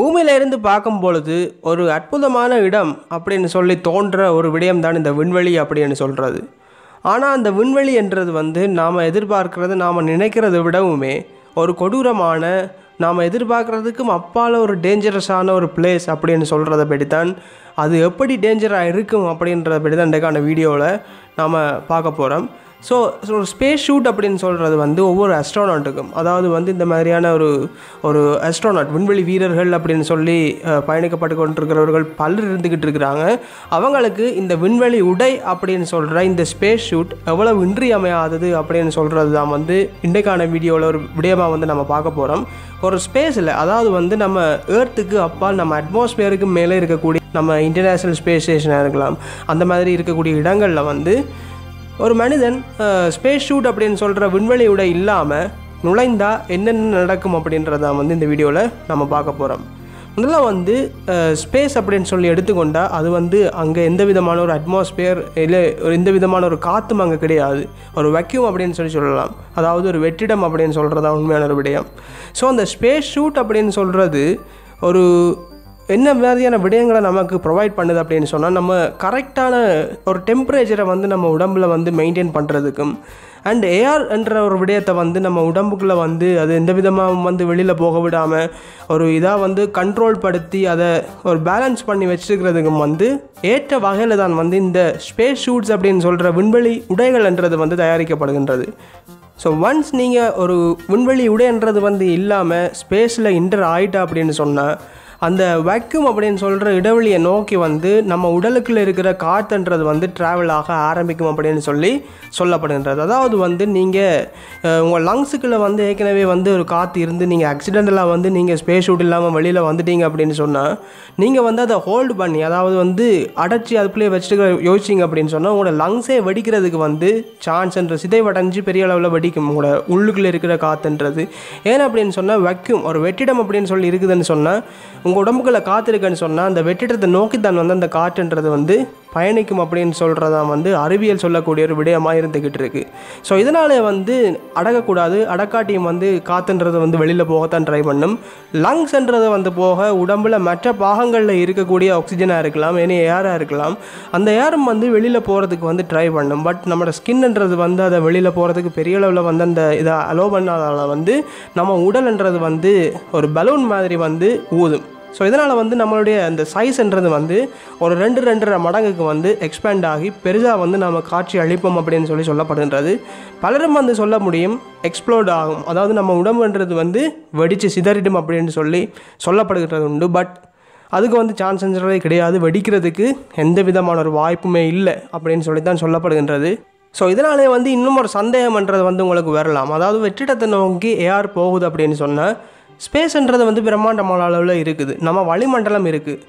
பூமியில இருந்து பார்க்கும் பொழுது ஒரு அற்புதமான இடம் அப்படின்னு சொல்லி தோன்ற ஒரு விடயம் தான் இந்த விண்வெளி அப்படின்னு சொல்கிறது ஆனால் அந்த விண்வெளி என்றது வந்து நாம் எதிர்பார்க்கறது நாம் நினைக்கிறத விடவுமே ஒரு கொடூரமான நாம் எதிர்பார்க்குறதுக்கும் அப்பால் ஒரு டேஞ்சரஸான ஒரு பிளேஸ் அப்படின்னு சொல்கிறத படி தான் அது எப்படி டேஞ்சராக இருக்கும் அப்படின்றத படி தான் இன்றைக்கான வீடியோவில் நாம் பார்க்க போகிறோம் ஸோ ஒரு ஸ்பேஸ் ஷூட் அப்படின்னு சொல்கிறது வந்து ஒவ்வொரு அஸ்ட்ரோனாட்டுக்கும் அதாவது வந்து இந்த மாதிரியான ஒரு ஒரு அஸ்ட்ரோனாட் விண்வெளி வீரர்கள் அப்படின்னு சொல்லி பயணிக்கப்பட்டு கொண்டிருக்கிறவர்கள் பலர் இருந்துக்கிட்டு இருக்கிறாங்க. அவங்களுக்கு இந்த விண்வெளி உடை அப்படின்னு சொல்கிற இந்த ஸ்பேஸ் ஷூட் எவ்வளவு இன்றியமையாதது அப்படின்னு சொல்கிறது தான் வந்து இன்றைக்கான வீடியோவில் ஒரு விடயமாக வந்து நம்ம பார்க்க போகிறோம் ஒரு ஸ்பேஸில் அதாவது வந்து நம்ம ஏர்த்துக்கு அப்பால் நம்ம அட்மாஸ்பியருக்கு மேலே இருக்கக்கூடிய நம்ம இன்டர்நேஷ்னல் ஸ்பேஸ் ஸ்டேஷனாக இருக்கலாம். அந்த மாதிரி இருக்கக்கூடிய இடங்களில் வந்து ஒரு மனிதன் ஸ்பேஸ் ஷூட் அப்படின்னு சொல்கிற விண்வெளி உடை இல்லாமல் நுழைந்தா என்னென்ன நடக்கும் அப்படின்றத வந்து இந்த வீடியோவில் நம்ம பார்க்க போகிறோம் முதல்ல வந்து ஸ்பேஸ் அப்படின்னு சொல்லி எடுத்துக்கொண்டால் அது வந்து அங்கே எந்த விதமான ஒரு அட்மாஸ்பியர் இல்லை ஒரு எந்த விதமான ஒரு காற்றும் அங்கே கிடையாது. ஒரு வெக்யூம் அப்படின்னு சொல்லி சொல்லலாம். அதாவது ஒரு வெற்றிடம் அப்படின்னு சொல்கிறது தான் உண்மையான ஒரு விடயம். ஸோ அந்த ஸ்பேஸ் ஷூட் அப்படின்னு சொல்கிறது ஒரு என்ன மாதிரியான விடயங்களை நமக்கு ப்ரொவைட் பண்ணுது அப்படின்னு சொன்னால் நம்ம கரெக்டான ஒரு டெம்பரேச்சரை வந்து நம்ம உடம்புல வந்து மெயின்டைன் பண்ணுறதுக்கும் அண்ட் ஏஆர் என்ற ஒரு விடயத்தை வந்து நம்ம உடம்புக்குள்ளே வந்து அது எந்த விதமாக வந்து வெளியில் போக விடாமல் ஒரு இதாக வந்து கண்ட்ரோல் படுத்தி அதை ஒரு பேலன்ஸ் பண்ணி வச்சுருக்கிறதுக்கும் வந்து ஏற்ற வகையில் தான் வந்து இந்த ஸ்பேஸ் ஷூட்ஸ் அப்படின்னு சொல்கிற விண்வெளி உடைகள்ன்றது வந்து தயாரிக்கப்படுகின்றது. ஸோ ஒன்ஸ் நீங்கள் ஒரு விண்வெளி உடைன்றது வந்து இல்லாமல் ஸ்பேஸில் இன்டர் ஆயிட்டா அப்படின்னு சொன்னால் அந்த வேக்யூம் அப்படின்னு சொல்கிற இடைவெளியை நோக்கி வந்து நம்ம உடலுக்குள்ளே இருக்கிற காற்றுன்றது வந்து ட்ராவல் ஆக ஆரம்பிக்கும் அப்படின்னு சொல்லி சொல்லப்படுகின்றது. அதாவது வந்து நீங்கள் உங்கள் லங்ஸுக்குள்ளே வந்து ஏற்கனவே வந்து ஒரு காற்று இருந்து நீங்கள் ஆக்சிடென்டலாக வந்து நீங்கள் ஸ்பேஸ் ஷூட் இல்லாமல் வெளியில் வந்துட்டீங்க அப்படின்னு சொன்னால் நீங்கள் வந்து அதை ஹோல்டு பண்ணி அதாவது வந்து அடைச்சி அதுக்குள்ளேயே வச்சுட்டு யோசிச்சிங்க அப்படின்னு சொன்னால் உங்களோட லங்ஸே வெடிக்கிறதுக்கு வந்து சான்ஸ்ன்ற சிதைவடைஞ்சு பெரிய அளவில் வெடிக்கும். உங்களோட உள்ளுக்குள்ளே இருக்கிற காற்றுன்றது ஏன் அப்படின்னு சொன்னால் வெக்யூம் ஒரு வெற்றிடம் அப்படின்னு சொல்லி இருக்குதுன்னு சொன்னால் உங்கள் உடம்புக்குள்ள காற்று இருக்குன்னு சொன்னால் அந்த வெற்றிடத்தை நோக்கி தான் வந்து அந்த காற்றுன்றது வந்து பயணிக்கும் அப்படின்னு சொல்கிறதான் வந்து அறிவியல் சொல்லக்கூடிய ஒரு விடயமாக இருந்துக்கிட்டு இருக்குது ஸோ இதனாலே வந்து அடக்கக்கூடாது அடக்காட்டியும் வந்து காற்றுன்றது வந்து வெளியில் போகத்தான் ட்ரை பண்ணும். லங்ஸ்ன்றதை வந்து போக உடம்பில் மற்ற பாகங்களில் இருக்கக்கூடிய ஆக்சிஜனாக இருக்கலாம் இனி ஏராக இருக்கலாம். அந்த ஏரம் வந்து வெளியில் போகிறதுக்கு வந்து ட்ரை பண்ணும். பட் நம்மளோட ஸ்கின்ன்றது வந்து அதை வெளியில் போகிறதுக்கு பெரிய அளவில் வந்து அந்த இதை அலோ பண்ணாதால் வந்து நம்ம உடல்ன்றது வந்து ஒரு பலூன் மாதிரி வந்து ஊதும். ஸோ இதனால் வந்து நம்மளுடைய அந்த சைஸ்ன்றது வந்து ஒரு ரெண்டு ரெண்டரை மடங்குக்கு வந்து எக்ஸ்பேண்ட் ஆகி பெருசாக வந்து நம்ம காட்சி அளிப்போம் அப்படின்னு சொல்லி சொல்லப்படுகின்றது. பலரும் வந்து சொல்ல முடியும் எக்ஸ்ப்ளோர்ட் ஆகும். அதாவது நம்ம உடம்புன்றது வந்து வெடித்து சிதறிடும் அப்படின்னு சொல்லி சொல்லப்படுகிறது உண்டு. பட் அதுக்கு வந்து சான்ஸ்ன்றதே கிடையாது. வெடிக்கிறதுக்கு எந்த விதமான ஒரு வாய்ப்புமே இல்லை அப்படின்னு சொல்லி தான் சொல்லப்படுகின்றது. ஸோ இதனாலே வந்து இன்னும் ஒரு சந்தேகம்ன்றது வந்து உங்களுக்கு வரலாம். அதாவது வெற்றிடத்தை நோக்கி ஏஆர் போகுது அப்படின்னு சொன்னால் ஸ்பேஸ்ன்றது வந்து பிரம்மாண்டமான அளவில் இருக்குது. நம்ம வளிமண்டலம் இருக்குது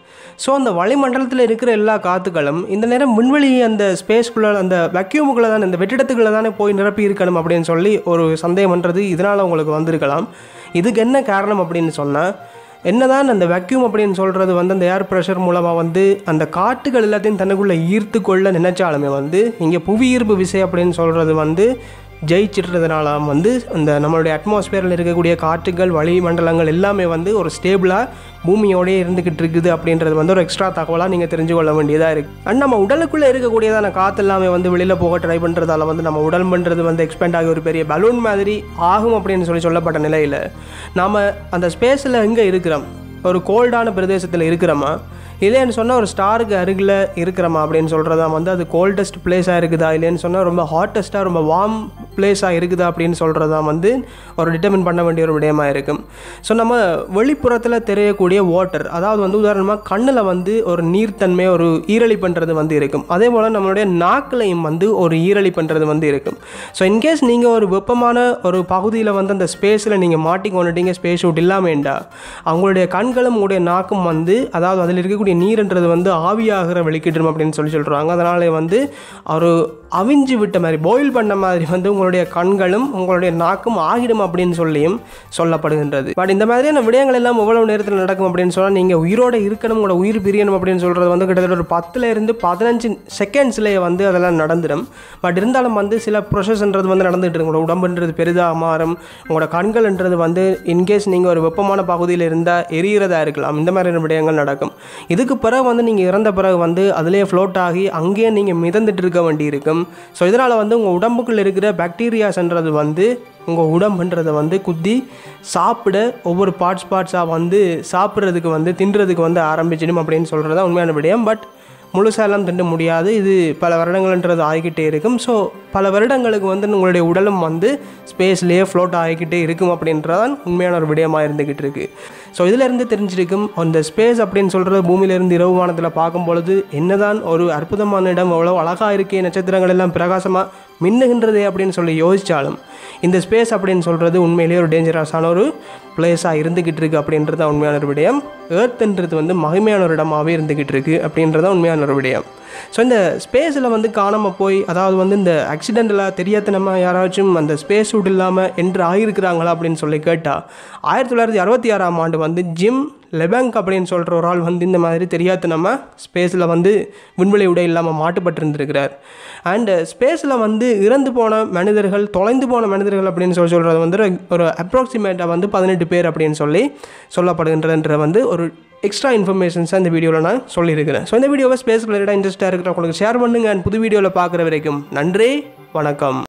ஸோ அந்த வளிமண்டலத்தில் இருக்கிற எல்லா காற்றுகளும் இந்த நேரம் விண்வெளி அந்த ஸ்பேஸ்க்குள்ளே அந்த வெக்யூமுக்குள்ளே தான் இந்த வெற்றிடத்துக்குள்ளே தானே போய் நிரப்பி இருக்கணும் அப்படின்னு சொல்லி ஒரு சந்தேகம்ன்றது இதனால் உங்களுக்கு வந்திருக்கலாம். இதுக்கு என்ன காரணம் அப்படின்னு சொன்னால் என்னதான் அந்த வெக்யூம் அப்படின்னு சொல்கிறது வந்து அந்த ஏர் ப்ரெஷர் மூலமாக வந்து அந்த காட்டுகள் எல்லாத்தையும் தனக்குள்ளே ஈர்த்து கொள்ள நினைச்சாலுமே வந்து இங்கே புவி ஈர்ப்பு விசை அப்படின்னு சொல்கிறது வந்து ஜெயிச்சிடுறதுனால வந்து அந்த நம்மளுடைய அட்மாஸ்பியரில் இருக்கக்கூடிய காற்றுகள் வளிமண்டலங்கள் எல்லாமே வந்து ஒரு ஸ்டேபிளாக பூமியோடயே இருந்துக்கிட்டு இருக்குது அப்படின்றது வந்து ஒரு எக்ஸ்ட்ரா தகவலாக நீங்கள் தெரிஞ்சு கொள்ள வேண்டியதாக இருக்குது அண்ட் நம்ம உடலுக்குள்ளே இருக்கக்கூடியதான காற்று எல்லாமே வந்து வெளியில் போக ட்ரை பண்ணுறதால வந்து நம்ம உடல் பண்ணுறது வந்து எக்ஸ்பேண்ட் ஆகி ஒரு பெரிய பலூன் மாதிரி ஆகும் அப்படின்னு சொல்லி சொல்லப்பட்ட நிலையில் நாம் அந்த ஸ்பேஸில் எங்கே இருக்கிறோம்? ஒரு கோல்டான பிரதேசத்தில் இருக்கிறோமா? இல்லைன்னு சொன்னால் ஒரு ஸ்டாருக்கு அருகில் இருக்கிறோமா அப்படின்னு சொல்கிறதா வந்து அது கோல்டஸ்ட் பிளேஸாக இருக்குதா இல்லைன்னு சொன்னால் ரொம்ப ஹாட்டஸ்ட்டாக ரொம்ப வார்ம் பிளேஸாக இருக்குதா அப்படின்னு சொல்கிறதா வந்து ஒரு டிட்டர்மின் பண்ண வேண்டிய ஒரு விடயமாக இருக்கும். ஸோ நம்ம வெளிப்புறத்தில் தெரியக்கூடிய வாட்டர் அதாவது வந்து உதாரணமாக கண்ணில் வந்து ஒரு நீர்த்தன்மை ஒரு ஈரழி பண்ணுறது வந்து இருக்கும். அதே போல் நம்மளுடைய நாக்கிலையும் வந்து ஒரு ஈரழி பண்ணுறது வந்து இருக்கும். ஸோ இன்கேஸ் நீங்கள் ஒரு வெப்பமான ஒரு பகுதியில் வந்து அந்த ஸ்பேஸில் நீங்கள் மாட்டிக்கொண்டுட்டீங்க ஸ்பேஸ் ஷூட் இல்லாமேண்டா அவங்களுடைய கண்களும் உங்களுடைய நாக்கும் வந்து அதாவது அதில் இருக்கக்கூடிய இருக்கக்கூடிய நீர்ன்றது வந்து ஆவியாகிற வெளிக்கிட்டுரும் அப்படின்னு சொல்லி சொல்கிறாங்க அதனால் வந்து ஒரு அவிஞ்சு விட்ட மாதிரி பாயில் பண்ண மாதிரி வந்து உங்களுடைய கண்களும் உங்களுடைய நாக்கும் ஆகிடும் அப்படின்னு சொல்லியும் சொல்லப்படுகின்றது. பட் இந்த மாதிரியான விடயங்கள் எல்லாம் எவ்வளவு நேரத்தில் நடக்கும் அப்படின்னு சொன்னால் நீங்கள் உயிரோட இருக்கணும் உங்களோட உயிர் பிரியணும் அப்படின்னு சொல்கிறது வந்து கிட்டத்தட்ட ஒரு பத்துலேருந்து பதினஞ்சு செகண்ட்ஸ்லேயே வந்து அதெல்லாம் நடந்துடும். பட் இருந்தாலும் வந்து சில ப்ரொசஸ்ன்றது வந்து நடந்துகிட்டு இருக்கு உங்களோட உடம்புன்றது பெரிதாக மாறும். உங்களோட கண்கள்ன்றது வந்து இன்கேஸ் நீங்கள் ஒரு வெப்பமான பகுதியில் இருந்தால் எரியிறதா இருக்கலாம். இந்த மாதிரியான விடயங்கள் நடக்கும். இது இதுக்கு பிறகு வந்து நீங்கள் இறந்த பிறகு வந்து அதிலே ஃப்ளோட் ஆகி அங்கேயே நீங்கள் மிதந்துட்டு இருக்க வேண்டி இருக்கும். ஸோ இதனால் வந்து உங்கள் உடம்புக்குள்ளே இருக்கிற பாக்டீரியாஸ்ன்றது வந்து உங்கள் உடம்புன்றதை வந்து குத்தி சாப்பிட ஒவ்வொரு பார்ட்ஸ் பார்ட்ஸாக வந்து சாப்பிட்றதுக்கு வந்து தின்றதுக்கு வந்து ஆரம்பிச்சிடும் அப்படின்னு சொல்கிறது தான் உண்மையான விடயம். பட் முழுசாலாம் திண்ட முடியாது. இது பல வருடங்கள்ன்றது ஆகிக்கிட்டே இருக்கும். ஸோ பல வருடங்களுக்கு வந்து உங்களுடைய உடலும் வந்து ஸ்பேஸ்லேயே ஃப்ளோட் ஆகிக்கிட்டே இருக்கும் அப்படின்றதான் உண்மையான ஒரு விடயமாக இருந்துக்கிட்டு இருக்குது ஸோ இதிலேருந்து தெரிஞ்சிருக்கும் அந்த ஸ்பேஸ் அப்படின்னு சொல்கிறது பூமியிலேருந்து இரவு வானத்தில் பார்க்கும் பொழுது என்னதான் ஒரு அற்புதமான இடம் அவ்வளோ அழகாக இருக்கே நட்சத்திரங்கள் எல்லாம் பிரகாசமாக மின்னுகின்றதே அப்படின்னு சொல்லி யோசித்தாலும் இந்த ஸ்பேஸ் அப்படின்னு சொல்கிறது உண்மையிலேயே ஒரு டேஞ்சரஸான ஒரு பிளேஸாக இருந்துக்கிட்டு இருக்குது அப்படின்றது தான் உண்மையான ஒரு விடயம். ஏர்த்துன்றது வந்து மகிமையான ஒரு இடமாகவே இருந்துக்கிட்டு இருக்குது அப்படின்றத உண்மையான ஒரு விடயம். ஸோ இந்த ஸ்பேஸில் வந்து காணாமல் போய் அதாவது வந்து இந்த ஆக்சிடென்டில் தெரியாதனமாக யாராச்சும் அந்த ஸ்பேஸ் சூட் இல்லாமல் என்று ஆகியிருக்கிறாங்களா அப்படின்னு சொல்லி கேட்டால் ஆயிரத்தி தொள்ளாயிரத்தி அறுபத்தி ஆறாம் ஆண்டு வந்து ஜிம் லெபங்க் அப்படின்னு சொல்கிற ஒரு ஆள் வந்து இந்த மாதிரி தெரியாத நம்ம ஸ்பேஸில் வந்து விண்வெளி உடை இல்லாமல் மாட்டுப்பட்டிருந்திருக்கிறார். அண்டு ஸ்பேஸில் வந்து இறந்து போன மனிதர்கள் தொலைந்து போன மனிதர்கள் அப்படின்னு சொல்லி சொல்கிறது வந்து ஒரு அப்ராக்சிமேட்டாக வந்து பதினெட்டு பேர் அப்படின்னு சொல்லி சொல்லப்படுகின்றன்ற வந்து ஒரு எக்ஸ்ட்ரா இன்ஃபர்மேஷன்ஸாக இந்த வீடியோவில் நான் சொல்லியிருக்கிறேன். ஸோ இந்த வீடியோவை ஸ்பேஸ் ரிலேட்டடாக இன்ட்ரெஸ்ட்டாக இருக்கிறவங்களுக்கு ஷேர் பண்ணுங்க. அண்ட் புது வீடியோவில் பார்க்குற வரைக்கும் நன்றி வணக்கம்.